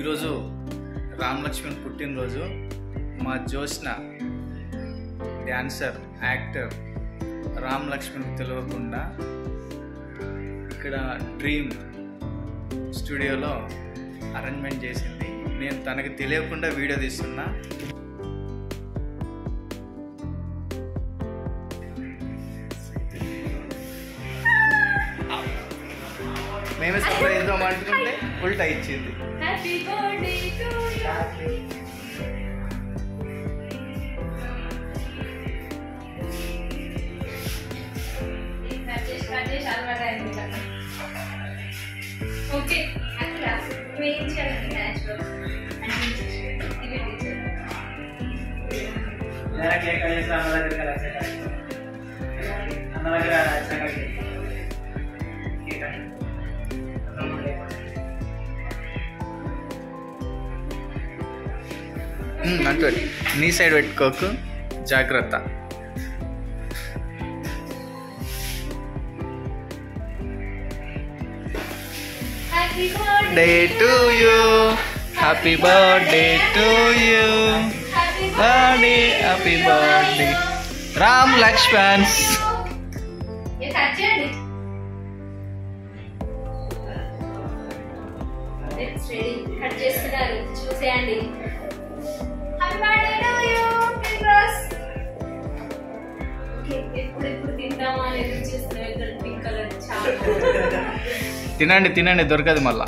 ఈరోజు రామలక్ష్మణ్ పుట్టినరోజు. మా జ్యోత్స్న డ్యాన్సర్ యాక్టర్ రామ్ లక్ష్మణ్ తెలియకుండా ఇక్కడ డ్రీమ్ స్టూడియోలో అరేంజ్మెంట్ చేసింది. నేను తనకు తెలియకుండా వీడియో తీస్తున్నా. మేమే సర్ప్రైజ్ ఇద్దాం అనుకుంటే ఉల్టా ఇచ్చింది హ్యాపీ బర్త్డే టు అంటూ నీ సైడ్ పెట్టుకోకు. జాగ్రత్త. Day to you happy birthday to you birthday happy birthday Ram Lakshman A cut చేయండి ఇట్స్ రెడీ కట్ చేస్తున్నారు. చూసేయండి. తినండి తినండి దొరకదు మళ్ళా.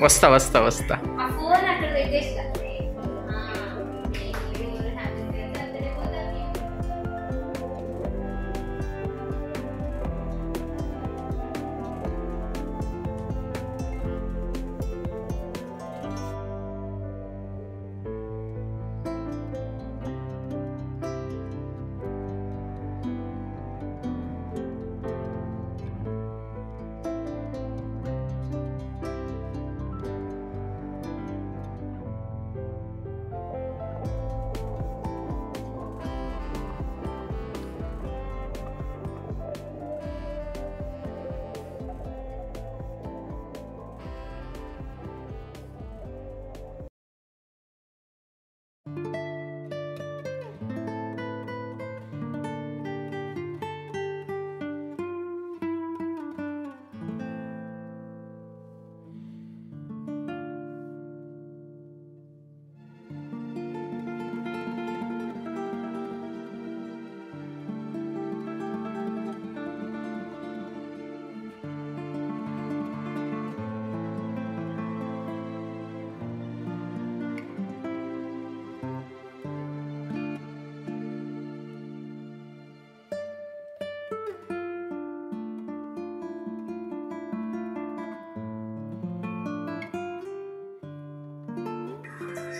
వస్తా వస్తా వస్తా. ఫోన్ అక్కడ పెట్టేస్తా.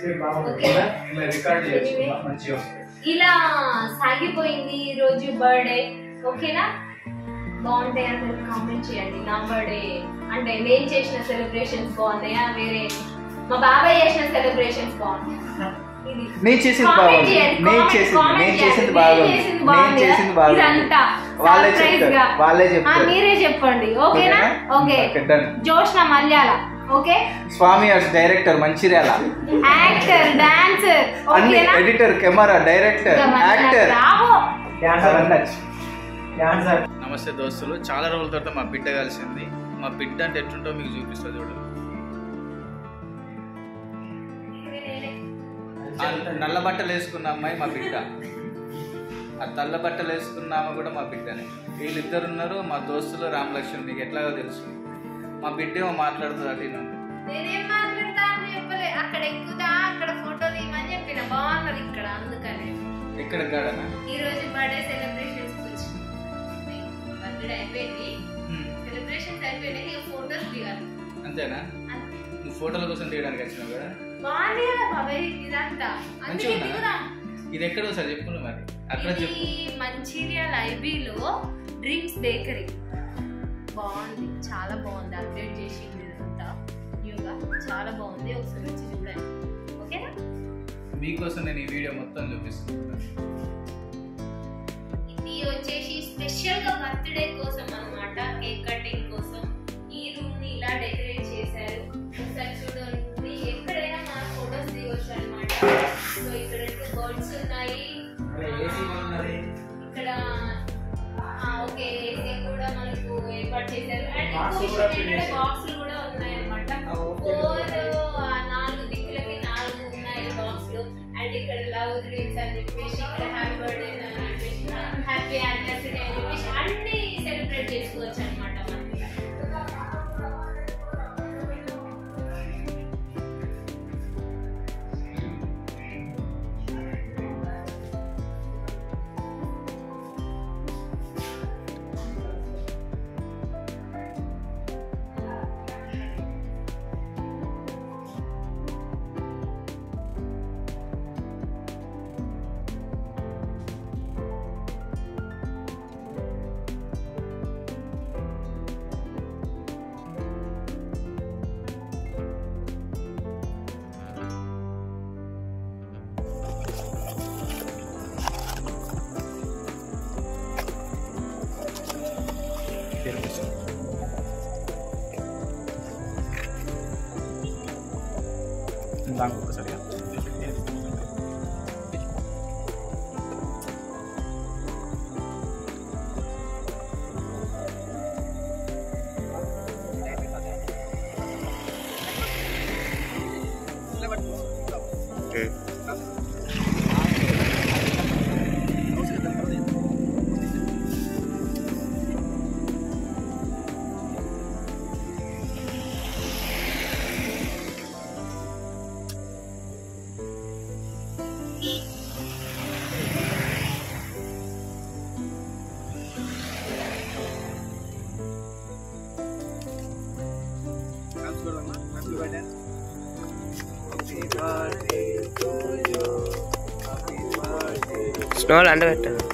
ఇలా రికార్డ్ చేయొచ్చు. మంచిగా వస్తుంది. ఇలా సాగిపోయింది ఈ రోజు బర్త్డే ఓకేనా? బాగుంటాయి అందరు కామెంట్ చేయండి. నా బర్త్డే అంటే నేను చేసిన సెలబ్రేషన్స్ బాగున్నాయా? వేరే మా బాబాయ్ చేసిన సెలబ్రేషన్స్ బాగున్నాయా? నేను చేసింది బాగుంది. నేను చేసింది. నేను. చేసింది బాగుంది. నేను చేసింది వాళ్ళే చెప్తారు. వాళ్ళే చెప్తారు. మీరే చెప్పండి. ఓకేనా? Okay. Okay, done. Joshna Malyala okay Swamy as director Mancherial. Actor dancer అన్ని ఓకేనా editor camera director actor dancer నమస్తే దోస్తులు. చాలా రోజుల తర్వాత మా బిడ్డ కలిసింది. మా బిడ్డ అంటే ఎట్లుంటో మీకు చూపిస్తా చూడండి ఆ నల్ల బట్టలు వేసుకున్న అమ్మాయి మా బిడ్డ. ఆ తెల్ల బట్టలు వేసుకున్న ఆమె కూడా మా బిడ్డనే. వీళ్ళిద్దరు ఉన్నారు. మా దోస్తులు రామ్ లక్ష్మణ్ నీకు ఎట్లాగో తెలుసు. మా బిడ్డ ఏమో మాట్లాడుతుంది అటు ఇటు. నేనేం మాట్లాడతా అని చెప్పలే. అక్కడ ఎక్కుదా అక్కడ చెప్పిన. బాగున్నారు ఇక్కడ అందుకని. ఎక్కడ ఈ రోజు బర్త్డే సెలబ్రేషన్స్ బర్త్డే అయిపోయింది. సెలబ్రేషన్స్ అయిపోయినాయి. ఫోటోస్ దిగాలి అంతేనా? అంతే. నువ్వు ఫోటోల కోసం తీయడానికి వచ్చినావు కదా? బాగుంది కదా బాబాయ్ ఇదంతా. అందుకే మంచిగా ఉందా? దిగుదాం. ఇది ఎక్కడ సార్ చెప్పు నువ్వు మరి. అక్కడ ఇది మంచిర్యాల ఐబీలో డ్రీమ్స్ బేకరీ. బాగుంది. చాలా బాగుంది. అప్డేట్ చేసి అంతా న్యూగా చాలా బాగుంది. ఒకసారి వచ్చి చూడండి. ఓకేనా? మీకోసం నేను ఈ వీడియో మొత్తం చూపిస్తున్నాను. ఇది వచ్చేసి స్పెషల్గా బర్త్డే కోసం అనమాట కేక్ కటింగ్ కోసం. ఈ రూమ్ని ఇలా decorate box tentang keseharian ya. Okay. No, under it.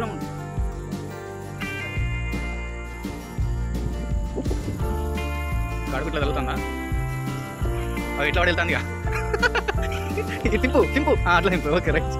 దూరం ఉంది కడుపుట్లో తగులుతుందా? అవి ఇట్లా వాడు వెళ్తాను ఇక తింపు. తింపు అట్లా తింపు. Okay right.